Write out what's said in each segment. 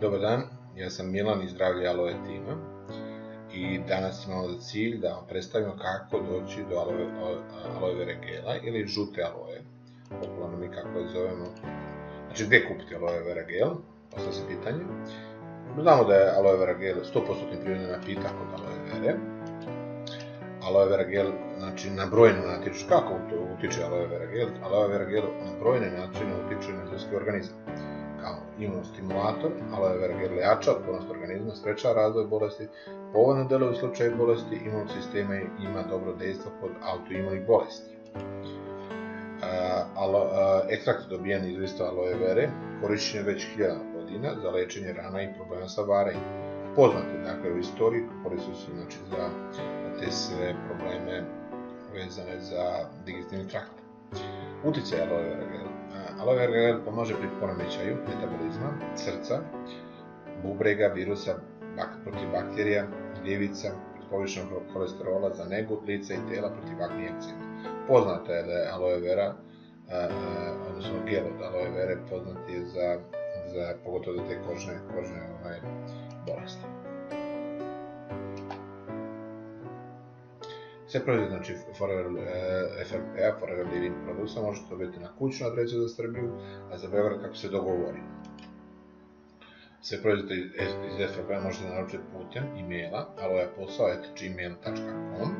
Dobar dan, ja sam Milan iz Zdravlje Aloe tima i danas imamo za cilj da vam predstavimo kako doći do aloe, aloe vera gela ili žute aloe, popularno mi kako je zovemo. Znači gdje kupiti aloe vera gel, postoje se pitanje. Znamo da je aloe vera gel 100% prirodni napitak od aloe vere. Aloe vera gel, znači na brojne natječu, kako utiče aloe vera gel? Aloe vera gel na brojne načine utiče na ljudski organizam kao imunostimulator, aloe vera gel jača otpornost organizma, sprečava razvoj bolesti, povoljno deluje u slučaju bolesti, imunog sistema ima dobro dejstvo kod autoimunih bolesti. Alo, ekstrakt dobijan iz lista aloe vere korišćen je već hiljada godina za lečenje rana i problema sa varenjem. Poznate dakle u istoriji koristili su znači za te sve probleme vezane za digestivni trakt. Uticaj aloe vera Aloe vera gel pomaže pri poremećaju metabolizma, srca, bubrega, virusa, bak, protiv bakterija, gljivica, povišenog kolesterola za negu lica i tela protiv akne Poznata je da je aloe vera, odnosno gel od aloe vere poznat je za, za pogotovo za te kožne, kožne ovaj, bolesti. Sve proizvode, znači Forever e, FRP-a, Forever Living Products, možete dobiti na kućnu adresu za Srbiju, a za Beograd kako se dogovori. Sve proizvode iz FRP-a možete naručiti putem e-maila aloeposao.gmail.com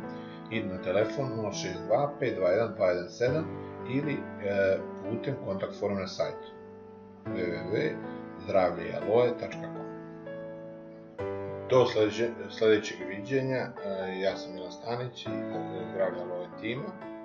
i na telefon 062 521 217 ili e, putem kontakt forma na sajtu www.zdravljealoe.com Do sledećeg viđenja, ja sam Milan Stanić i zdravlja ove tima.